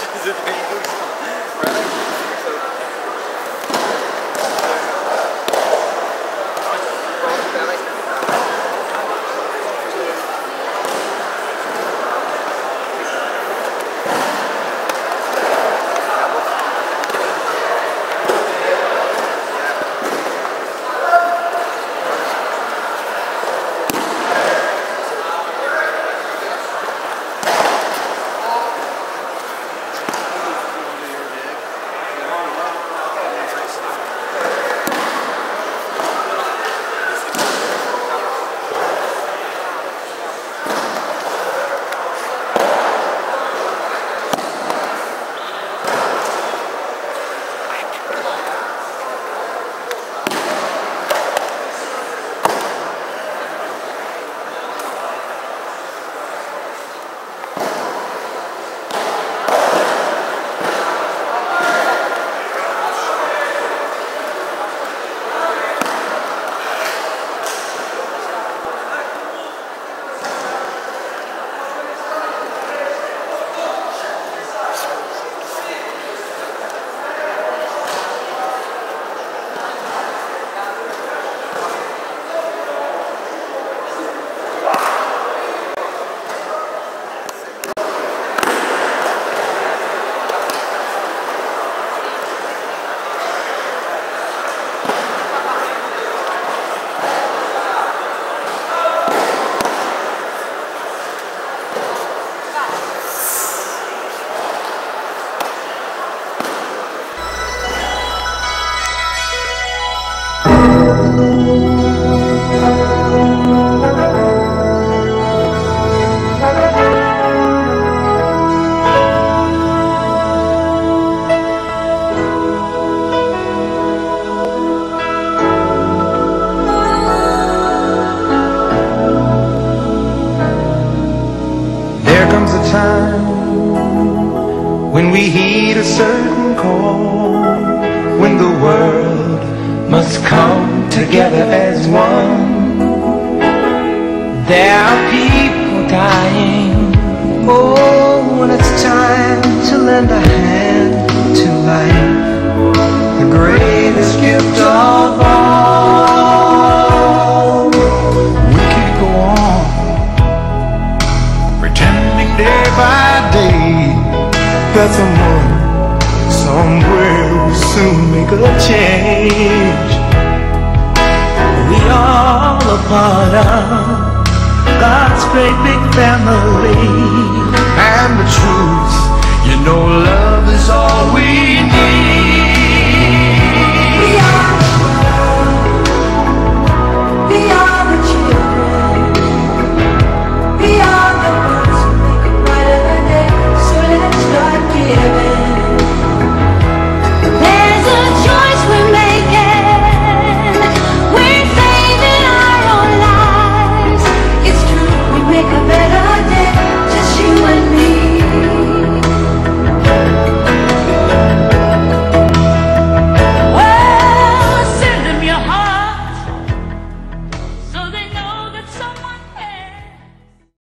There comes a time when we heed a certain call, when the world must come together as one. There are people dying. Oh, when it's time to lend a hand to life, the greatest gift of all. We could go on pretending day by day that someone somewhere will soon make a change. We all a part of God's great big family, and the truth, you know, love is.